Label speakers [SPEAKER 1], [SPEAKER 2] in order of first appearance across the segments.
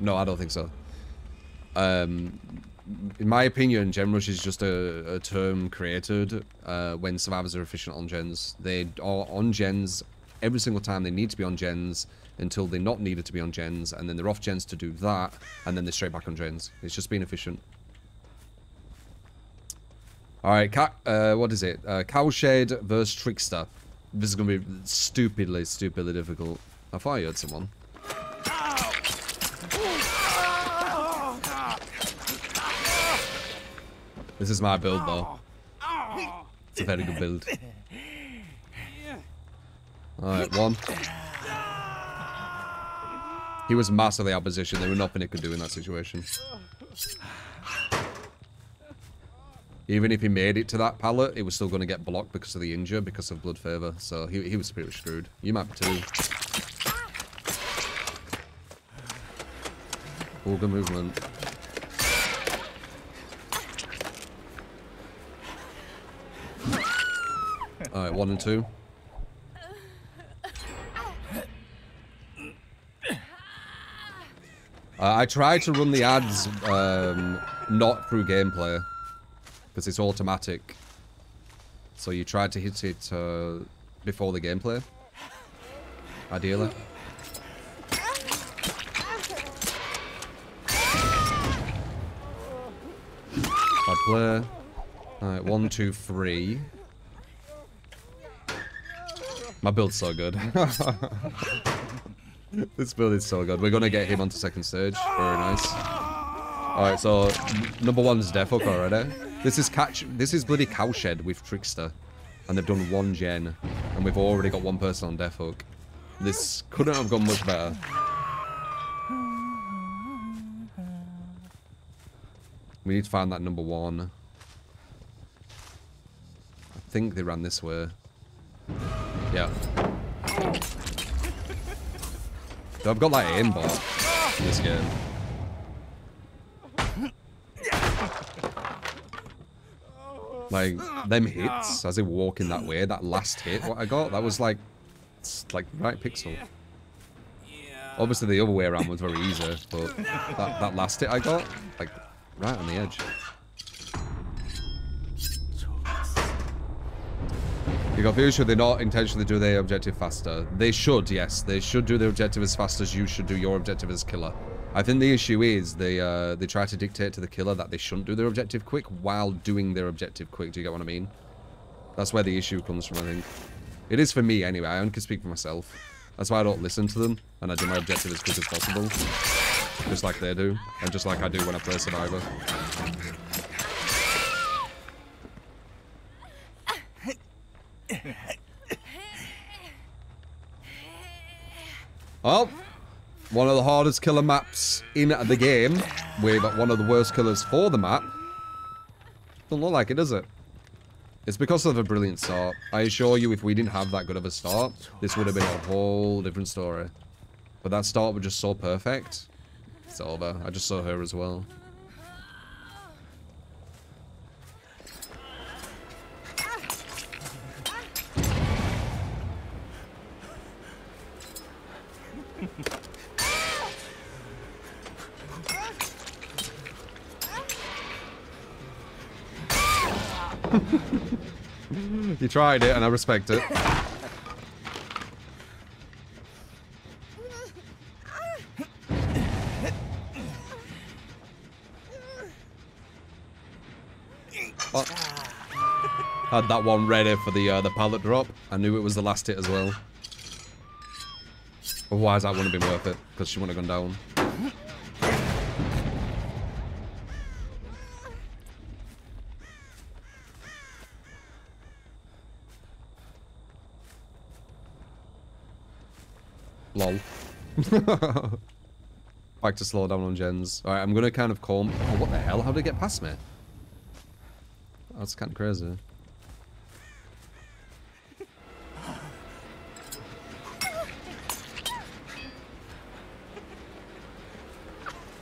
[SPEAKER 1] No, I don't think so. Um, in my opinion, Gen Rush is just a, a term created uh, when survivors are efficient on gens. They are on gens every single time they need to be on gens until they're not needed to be on gens, and then they're off gens to do that, and then they're straight back on gens. It's just being efficient. Alright, uh, what is it? Uh, Cowshed versus Trickster. This is going to be stupidly, stupidly difficult. I thought I heard someone. This is my build, though. It's a very good build. Alright, one. He was massively out position. There was nothing he could do in that situation. Even if he made it to that pallet, it was still going to get blocked because of the injure, because of blood favor. So he, he was pretty screwed. You might be too. Good movement. Alright, one and two. Uh, I try to run the ads um, not through gameplay because it's automatic. So you try to hit it uh, before the gameplay, ideally. I play. Alright, one, two, three. My build's so good. this build is so good. We're gonna get him onto second stage. Very nice. Alright, so number one is Death Hook already. This is catch this is bloody cowshed with Trickster. And they've done one gen. And we've already got one person on Death Hook. This couldn't have gone much better. We need to find that number one. I think they ran this way. Yeah. I've got like aimbot in this game. Like, them hits as they were walking that way, that last hit what I got, that was like, like right pixel. Obviously the other way around was very easy, but that, that last hit I got, like, right on the edge. You got people should they not intentionally do their objective faster? They should, yes. They should do their objective as fast as you should do your objective as killer. I think the issue is they uh, they try to dictate to the killer that they shouldn't do their objective quick while doing their objective quick. Do you get what I mean? That's where the issue comes from, I think. It is for me, anyway. I only can speak for myself. That's why I don't listen to them, and I do my objective as quick as possible. Just like they do, and just like I do when I play Survivor. Well, one of the hardest killer maps in the game, with one of the worst killers for the map. Doesn't look like it, does it? It's because of a brilliant start. I assure you, if we didn't have that good of a start, this would have been a whole different story. But that start was just so perfect. It's over. I just saw her as well. you tried it, and I respect it. Oh. Had that one ready for the uh, the pallet drop. I knew it was the last hit as well. Otherwise, that wouldn't have been worth it, because she wouldn't have gone down. Lol. Back to slow down on gens. Alright, I'm gonna kind of calm. Oh, what the hell? How did it get past me? That's kind of crazy.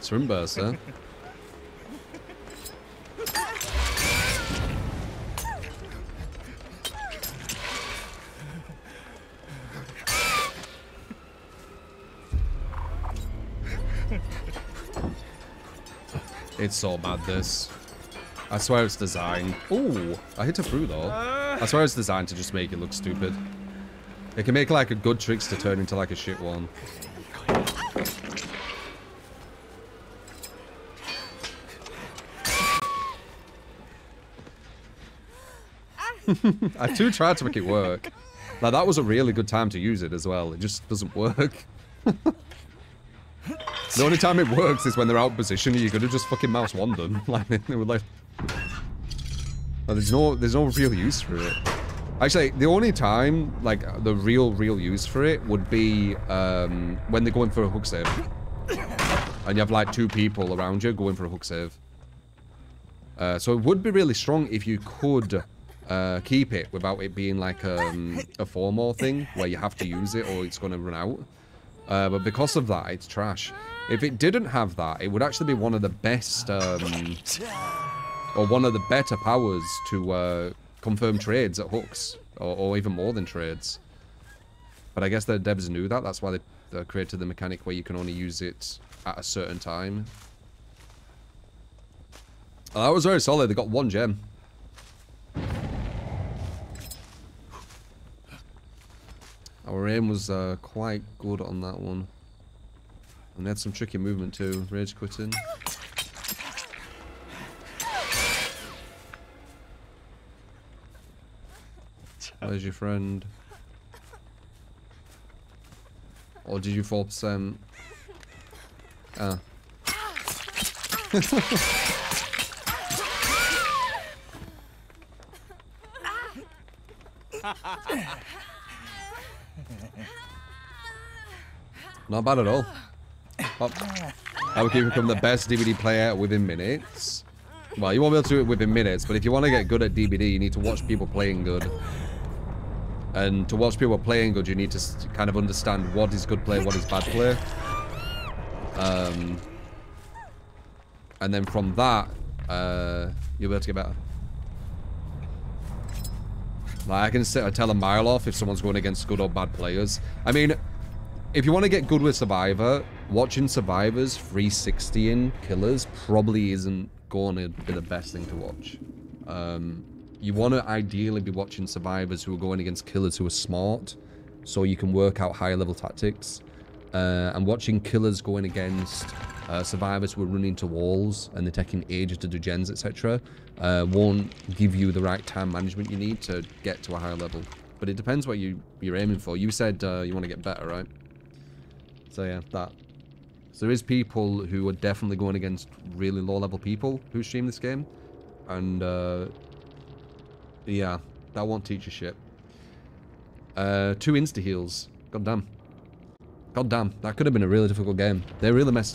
[SPEAKER 1] Swim burst, huh? It's so mad, this. I swear it's designed. Ooh, I hit it through, though. I swear it's designed to just make it look stupid. It can make, like, a good tricks to turn into, like, a shit one. I do try to make it work. Like, that was a really good time to use it as well. It just doesn't work. the only time it works is when they're out position. You could have just fucking mouse one them. Like, they would like... there's no, there's no real use for it. Actually, the only time, like, the real, real use for it would be um, when they're going for a hook save. And you have, like, two people around you going for a hook save. Uh, so it would be really strong if you could uh, keep it without it being like um, a four more thing where you have to use it or it's going to run out. Uh, but because of that, it's trash. If it didn't have that, it would actually be one of the best, um, or one of the better powers to uh, confirm trades at hooks, or, or, even more than trades. But I guess the devs knew that. That's why they, created the mechanic where you can only use it at a certain time. Oh, that was very solid. They got one gen. Our aim was uh, quite good on that one. And they had some tricky movement too. Rage quitting. Where's your friend? Or did you 4%? Ah. Not bad at all. I would keep become the best DBD player within minutes. Well, you won't be able to do it within minutes, but if you want to get good at DBD, you need to watch people playing good. And to watch people playing good, you need to kind of understand what is good play, what is bad play. Um, and then from that, uh, you'll be able to get better. Like, I can sit, tell a mile off if someone's going against good or bad players. I mean, if you want to get good with Survivor, watching Survivors 360 in killers probably isn't going to be the best thing to watch. Um, you want to ideally be watching Survivors who are going against killers who are smart, so you can work out higher level tactics. Uh, and watching killers going against uh, survivors who are running to walls and they're taking ages to do gens, etc., uh, won't give you the right time management you need to get to a higher level. But it depends what you, you're aiming for. You said uh, you want to get better, right? So yeah, that. So there is people who are definitely going against really low-level people who stream this game. And, uh, yeah, that won't teach you shit. Uh, two insta-heals. God damn. God damn, that could have been a really difficult game. They really messed up.